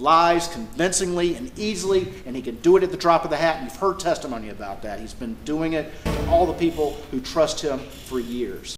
lies convincingly and easily, and he can do it at the drop of the hat. And you've heard testimony about that. He's been doing it to all the people who trust him for years.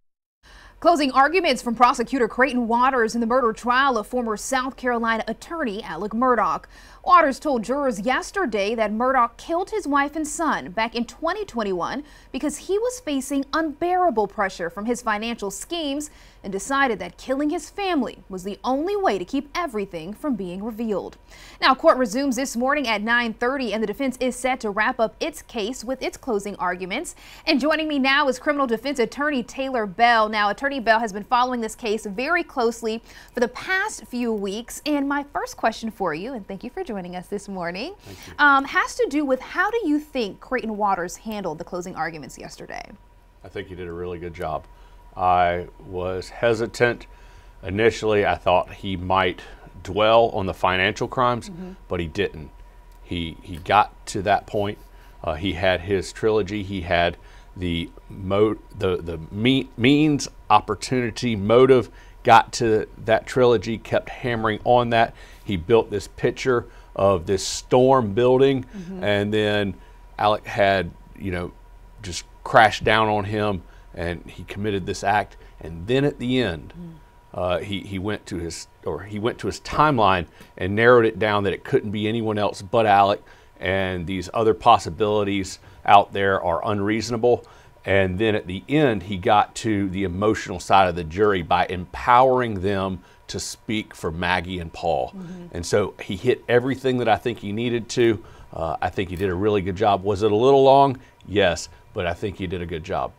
Closing arguments from prosecutor Creighton Waters in the murder trial of former South Carolina attorney Alex Murdaugh. Waters told jurors yesterday that Murdaugh killed his wife and son back in 2021 because he was facing unbearable pressure from his financial schemes and decided that killing his family was the only way to keep everything from being revealed. Now, court resumes this morning at 9:30 and the defense is set to wrap up its case with its closing arguments. And joining me now is criminal defense attorney Taylor Bell. Now, Attorney Bell has been following this case very closely for the past few weeks. And my first question for you, and thank you for joining us this morning, um, has to do with how do you think Creighton Waters handled the closing arguments yesterday? I think he did a really good job. I was hesitant initially. I thought he might dwell on the financial crimes, mm-hmm. but he didn't. He he got to that point. Uh, he had his trilogy. He had the mo- the the me- means, opportunity, motive. Got to that trilogy. Kept hammering on that. He built this picture of this storm building, mm-hmm. and then Alex had you know just crashed down on him and he committed this act. And then at the end, mm. uh, he, he went to his or he went to his timeline and narrowed it down that it couldn't be anyone else but Alex, and these other possibilities out there are unreasonable. And then at the end, he got to the emotional side of the jury by empowering them to speak for Maggie and Paul. Mm-hmm. And so he hit everything that I think he needed to. Uh, I think he did a really good job. Was it a little long? Yes, but I think he did a good job.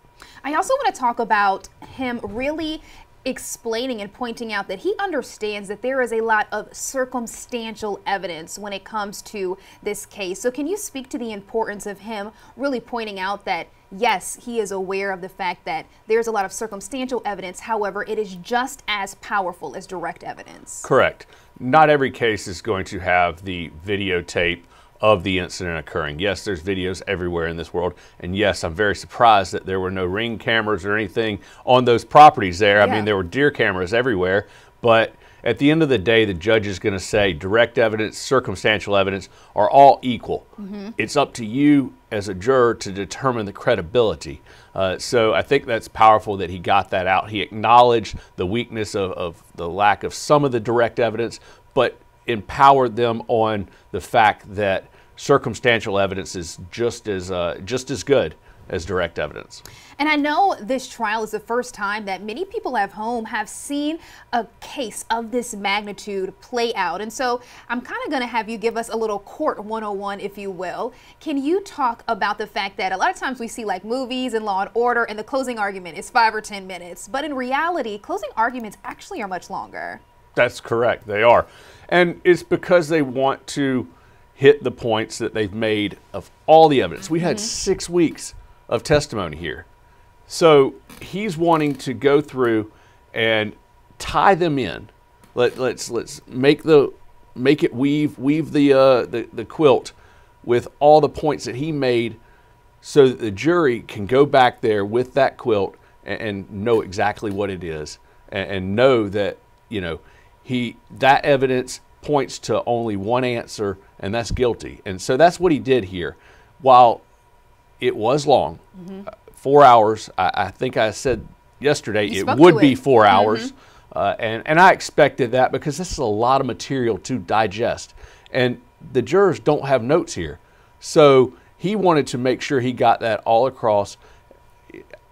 I also want to talk about him really explaining and pointing out that he understands that there is a lot of circumstantial evidence when it comes to this case. So, can you speak to the importance of him really pointing out that, yes, he is aware of the fact that there's a lot of circumstantial evidence, however, it is just as powerful as direct evidence? Correct. Not every case is going to have the videotape of the incident occurring. Yes, there's videos everywhere in this world, and yes, I'm very surprised that there were no ring cameras or anything on those properties there. Yeah. I mean, there were deer cameras everywhere, but at the end of the day, the judge is going to say direct evidence, circumstantial evidence are all equal. Mm-hmm. It's up to you as a juror to determine the credibility. Uh, so I think that's powerful that he got that out. He acknowledged the weakness of, of the lack of some of the direct evidence, but empowered them on the fact that circumstantial evidence is just as uh, just as good as direct evidence. And I know this trial is the first time that many people at home have seen a case of this magnitude play out. And so I'm kind of going to have you give us a little court 101, if you will. Can you talk about the fact that a lot of times we see like movies and law and order and the closing argument is five or 10 minutes, but in reality, closing arguments actually are much longer. That's correct. They are. And it's because they want to hit the points that they've made of all the evidence. We had mm-hmm. six weeks of testimony here. So he's wanting to go through and tie them in. Let, let's let's make the make it weave weave the uh, the, the quilt with all the points that he made, so that the jury can go back there with that quilt and, and know exactly what it is, and, and know that you know he that evidence points to only one answer, and that's guilty. And so that's what he did here. While it was long, mm-hmm. uh, four hours, I, I, think I said yesterday you it would be four mm-hmm. hours. Mm-hmm. Uh, and, and I expected that because this is a lot of material to digest. And the jurors don't have notes here. So he wanted to make sure he got that all across.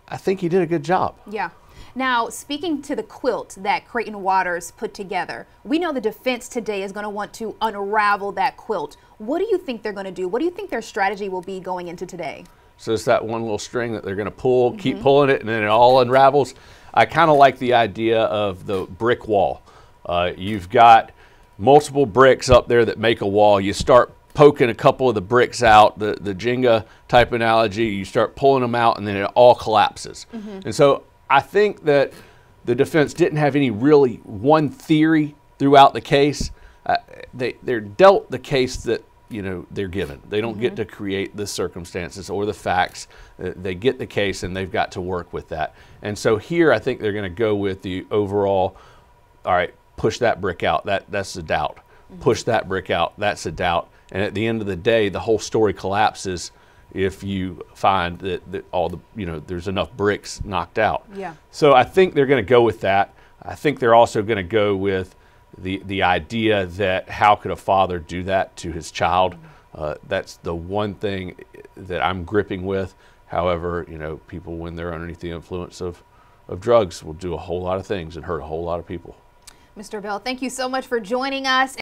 I think he did a good job. Yeah. Now, speaking to the quilt that Creighton Waters put together, we know the defense today is going to want to unravel that quilt. What do you think they're going to do? What do you think their strategy will be going into today? So it's that one little string that they're going to pull, mm-hmm. keep pulling it, and then it all unravels. I kind of like the idea of the brick wall. Uh, you've got multiple bricks up there that make a wall. You start poking a couple of the bricks out, the, the Jenga type analogy, you start pulling them out, and then it all collapses. Mm-hmm. And so I think that the defense didn't have any really one theory throughout the case. Uh, they they're dealt the case that you know they're given. They don't mm-hmm. get to create the circumstances or the facts. Uh, they get the case and they've got to work with that. And so here, I think they're going to go with the overall. All right, push that brick out. That that's a doubt. push that brick out. That's a doubt. And at the end of the day, the whole story collapses if you find that, that all the you know there's enough bricks knocked out. Yeah. So I think they're going to go with that. I think they're also going to go with the the idea that how could a father do that to his child? Uh, that's the one thing that I'm gripping with. However, you know, people when they're underneath the influence of of drugs will do a whole lot of things and hurt a whole lot of people. Mr. Bell, thank you so much for joining us.